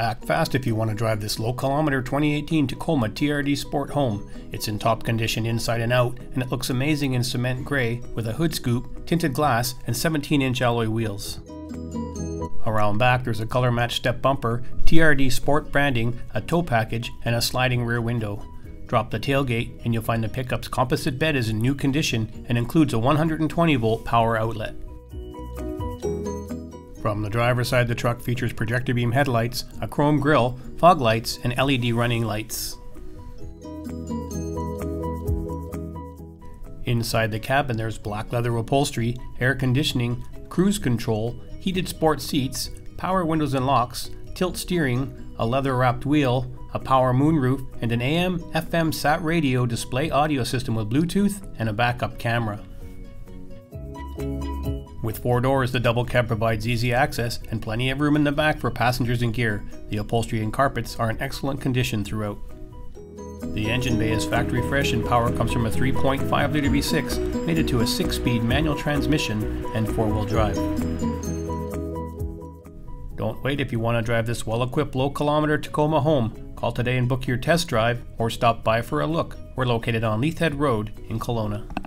Act fast if you want to drive this low kilometer 2018 Tacoma TRD Sport home. It's in top condition inside and out, and it looks amazing in cement gray with a hood scoop, tinted glass, and 17 inch alloy wheels. Around back, there's a color matched step bumper, TRD Sport branding, a tow package, and a sliding rear window. Drop the tailgate, and you'll find the pickup's composite bed is in new condition and includes a 120 volt power outlet. From the driver's side, the truck features projector beam headlights, a chrome grille, fog lights, and LED running lights. Inside the cabin, there's black leather upholstery, air conditioning, cruise control, heated sport seats, power windows and locks, tilt steering, a leather wrapped wheel, a power moonroof, and an AM FM SAT radio display audio system with Bluetooth and a backup camera. With four doors, the double cab provides easy access and plenty of room in the back for passengers and gear. The upholstery and carpets are in excellent condition throughout. The engine bay is factory fresh and power comes from a 3.5 litre V6 mated to a 6 speed manual transmission and 4 wheel drive. Don't wait if you want to drive this well equipped low kilometer Tacoma home. Call today and book your test drive or stop by for a look. We're located on Leathead Road in Kelowna.